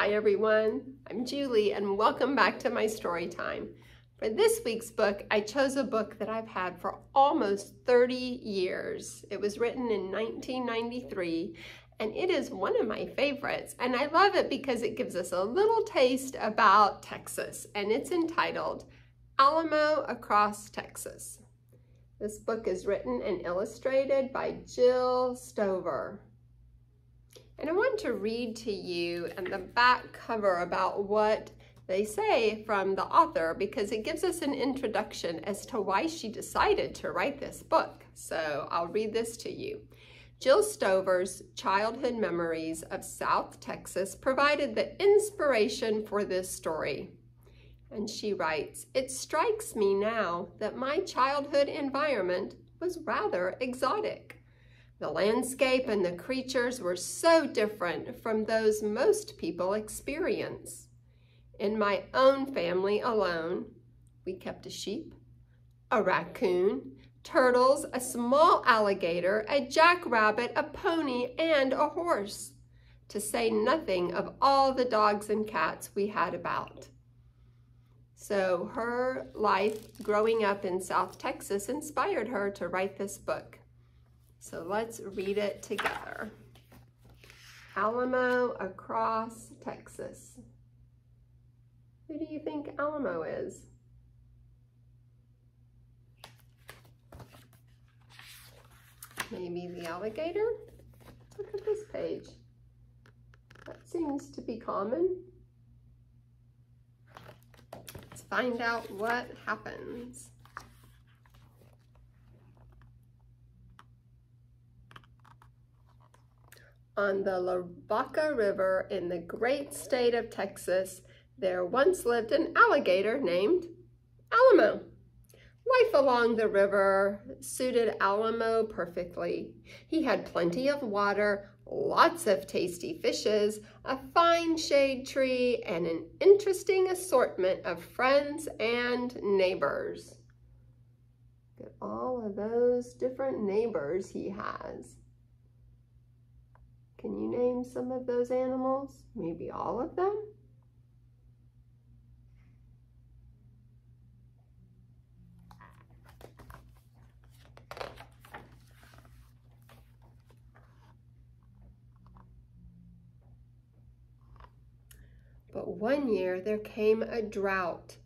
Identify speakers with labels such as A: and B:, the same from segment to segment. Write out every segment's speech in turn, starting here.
A: Hi everyone, I'm Julie and welcome back to my story time. For this week's book, I chose a book that I've had for almost 30 years. It was written in 1993 and it is one of my favorites. And I love it because it gives us a little taste about Texas and it's entitled Alamo Across Texas. This book is written and illustrated by Jill Stover. And I want to read to you and the back cover about what they say from the author because it gives us an introduction as to why she decided to write this book. So I'll read this to you. Jill Stover's childhood memories of South Texas provided the inspiration for this story. And she writes, It strikes me now that my childhood environment was rather exotic. The landscape and the creatures were so different from those most people experience. In my own family alone, we kept a sheep, a raccoon, turtles, a small alligator, a jackrabbit, a pony, and a horse, to say nothing of all the dogs and cats we had about. So her life growing up in South Texas inspired her to write this book. So let's read it together. Alamo Across Texas. Who do you think Alamo is? Maybe the alligator? Look at this page. That seems to be common. Let's find out what happens. On the Lavaca River in the great state of Texas, there once lived an alligator named Alamo. Life along the river suited Alamo perfectly. He had plenty of water, lots of tasty fishes, a fine shade tree, and an interesting assortment of friends and neighbors. Look At all of those different neighbors he has. Can you name some of those animals? Maybe all of them? But one year there came a drought.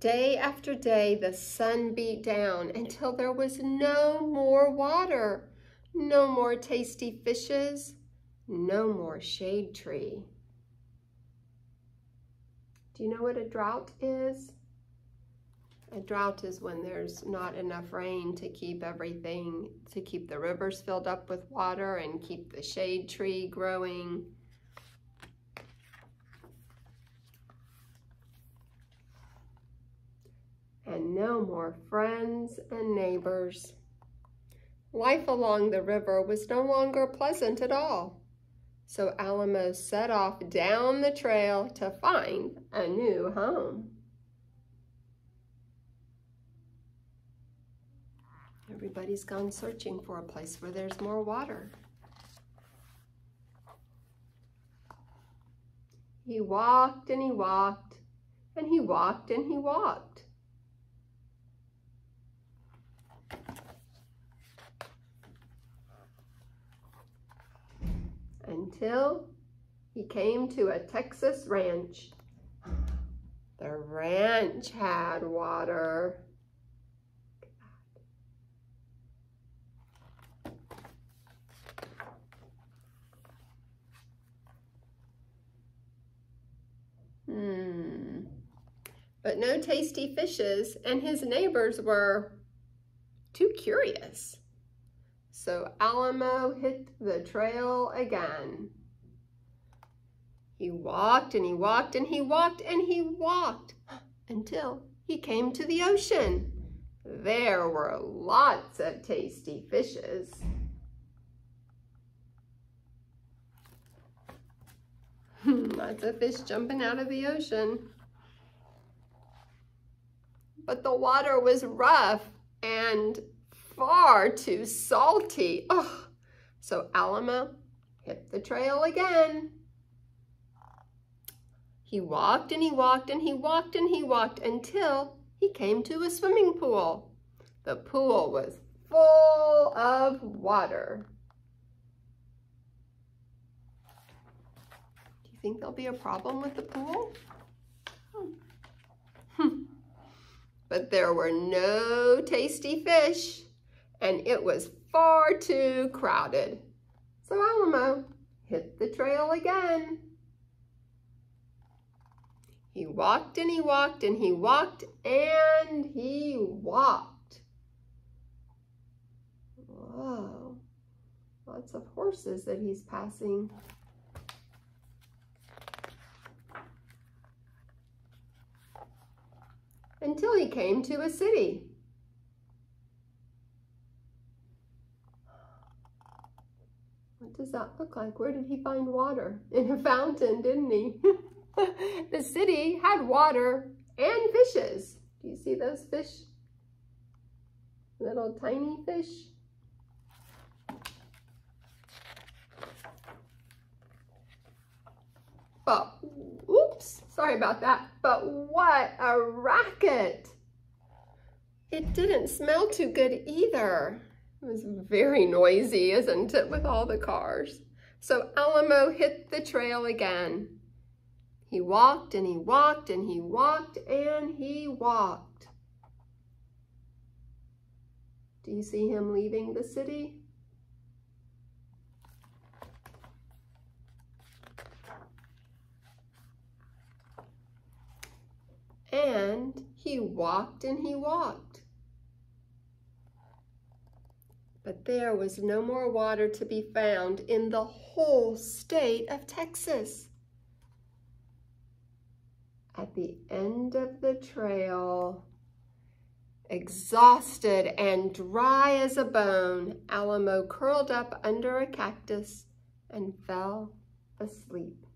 A: Day after day the sun beat down until there was no more water, no more tasty fishes, no more shade tree. Do you know what a drought is? A drought is when there's not enough rain to keep everything, to keep the rivers filled up with water and keep the shade tree growing. And no more friends and neighbors. Life along the river was no longer pleasant at all. So Alamo set off down the trail to find a new home. Everybody's gone searching for a place where there's more water. He walked and he walked and he walked and he walked. Until he came to a Texas ranch. The ranch had water. Hmm. But no tasty fishes, and his neighbors were too curious. So Alamo hit the trail again. He walked and he walked and he walked and he walked until he came to the ocean. There were lots of tasty fishes. Hmm, lots of fish jumping out of the ocean. But the water was rough and far too salty. So Alamo hit the trail again. He walked and he walked and he walked and he walked until he came to a swimming pool. The pool was full of water. Do you think there'll be a problem with the pool? Hmm. but there were no tasty fish and it was far too crowded. So Alamo hit the trail again. He walked and he walked and he walked and he walked. Whoa, lots of horses that he's passing. Until he came to a city. Does that look like? Where did he find water? In a fountain, didn't he? the city had water and fishes. Do you see those fish? Little tiny fish. But, oops, sorry about that. But what a racket. It didn't smell too good either. It was very noisy, isn't it, with all the cars? So Alamo hit the trail again. He walked and he walked and he walked and he walked. Do you see him leaving the city? And he walked and he walked. But there was no more water to be found in the whole state of Texas. At the end of the trail, exhausted and dry as a bone, Alamo curled up under a cactus and fell asleep.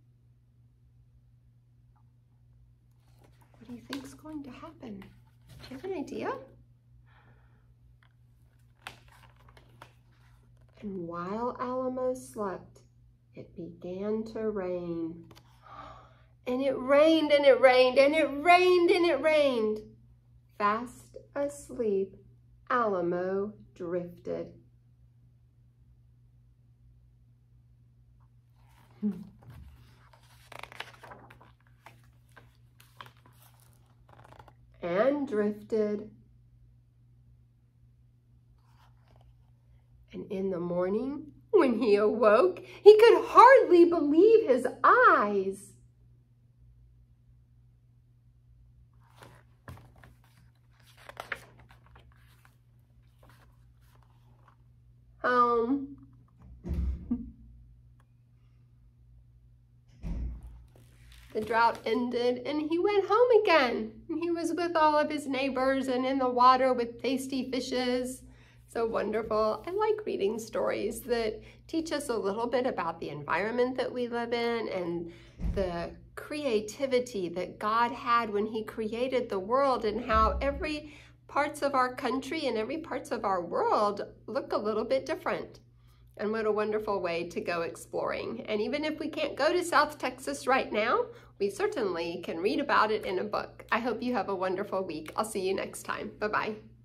A: What do you think's going to happen? Do you have an idea? And while Alamo slept, it began to rain. And it rained and it rained and it rained and it rained. Fast asleep, Alamo drifted. and drifted in the morning, when he awoke, he could hardly believe his eyes. Um, the drought ended and he went home again. He was with all of his neighbors and in the water with tasty fishes so wonderful. I like reading stories that teach us a little bit about the environment that we live in and the creativity that God had when he created the world and how every parts of our country and every parts of our world look a little bit different. And what a wonderful way to go exploring. And even if we can't go to South Texas right now, we certainly can read about it in a book. I hope you have a wonderful week. I'll see you next time. Bye-bye.